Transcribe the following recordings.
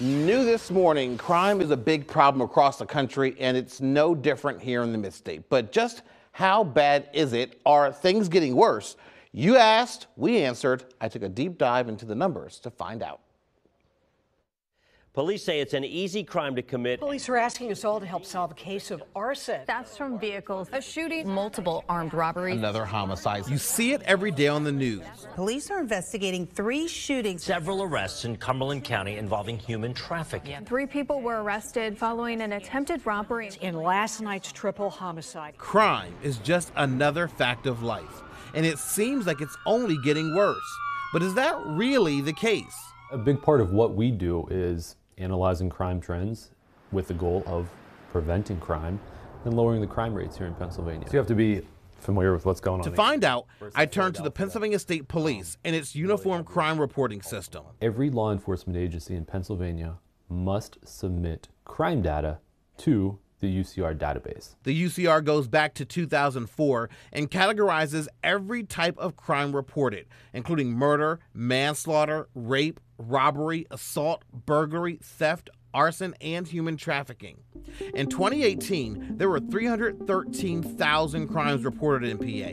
New this morning, crime is a big problem across the country, and it's no different here in the Mid-State. But just how bad is it? Are things getting worse? You asked, we answered. I took a deep dive into the numbers to find out. Police say it's an easy crime to commit. Police are asking us all to help solve a case of arson. Thefts from vehicles, a shooting, multiple armed robberies. Another homicide. You see it every day on the news. Police are investigating three shootings. Several arrests in Cumberland County involving human trafficking. Three people were arrested following an attempted robbery. In last night's triple homicide. Crime is just another fact of life, and it seems like it's only getting worse. But is that really the case? A big part of what we do is analyzing crime trends with the goal of preventing crime and lowering the crime rates here in Pennsylvania. So you have to be familiar with what's going on. To find out, I turned to the Pennsylvania State Police and its uniform crime reporting system. Every law enforcement agency in Pennsylvania must submit crime data to the UCR database. The UCR goes back to 2004 and categorizes every type of crime reported, including murder, manslaughter, rape, robbery, assault, burglary, theft, arson, and human trafficking. In 2018, there were 313,000 crimes reported in PA.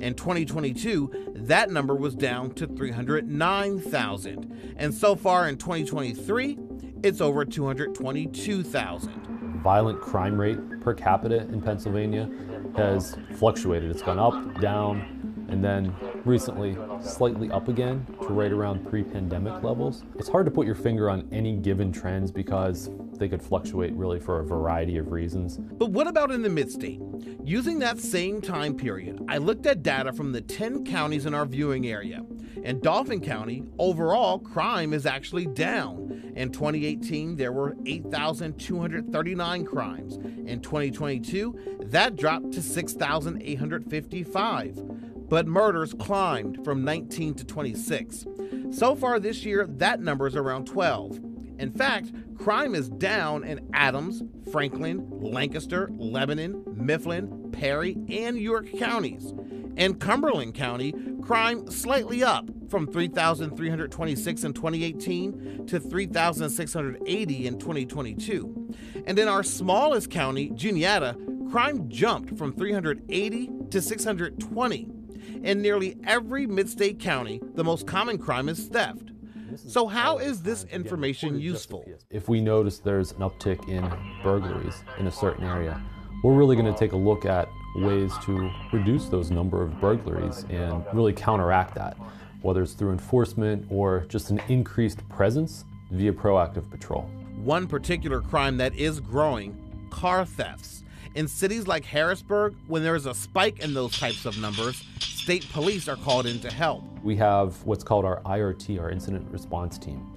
In 2022, that number was down to 309,000. And so far in 2023, it's over 222,000 violent crime rate per capita in Pennsylvania has fluctuated. It's gone up, down, and then recently slightly up again to right around pre-pandemic levels. It's hard to put your finger on any given trends because they could fluctuate really for a variety of reasons. But what about in the mid-state? Using that same time period, I looked at data from the 10 counties in our viewing area. In Dauphin County, overall crime is actually down. In 2018, there were 8,239 crimes. In 2022, that dropped to 6,855. But murders climbed from 19 to 26. So far this year, that number is around 12. In fact, crime is down in Adams, Franklin, Lancaster, Lebanon, Mifflin, Perry, and York counties. In Cumberland County, crime slightly up from 3,326 in 2018 to 3,680 in 2022. And in our smallest county, Juniata, crime jumped from 380 to 620. In nearly every mid-state county, the most common crime is theft. So how is this information useful? If we notice there's an uptick in burglaries in a certain area, we're really going to take a look at ways to reduce those number of burglaries and really counteract that, whether it's through enforcement or just an increased presence via proactive patrol. One particular crime that is growing, car thefts. In cities like Harrisburg, when there is a spike in those types of numbers, state police are called in to help. We have what's called our IRT, our incident response team.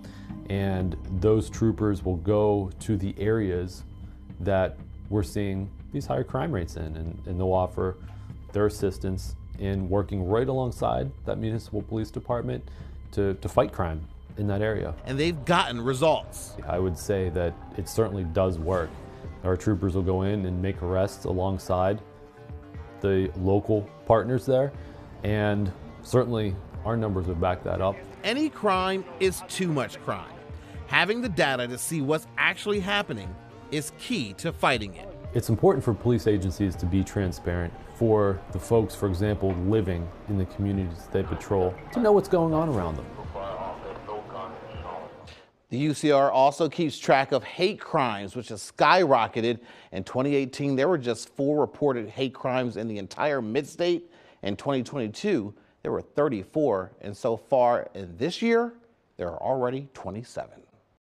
And those troopers will go to the areas that we're seeing these higher crime rates in, and, and they'll offer their assistance in working right alongside that municipal police department to, to fight crime in that area. And they've gotten results. I would say that it certainly does work. Our troopers will go in and make arrests alongside the local partners there, and certainly our numbers would back that up. Any crime is too much crime. Having the data to see what's actually happening is key to fighting it. It's important for police agencies to be transparent for the folks, for example, living in the communities they patrol, to know what's going on around them. The UCR also keeps track of hate crimes, which has skyrocketed. In 2018, there were just four reported hate crimes in the entire mid-state. In 2022, there were 34, and so far in this year, there are already 27.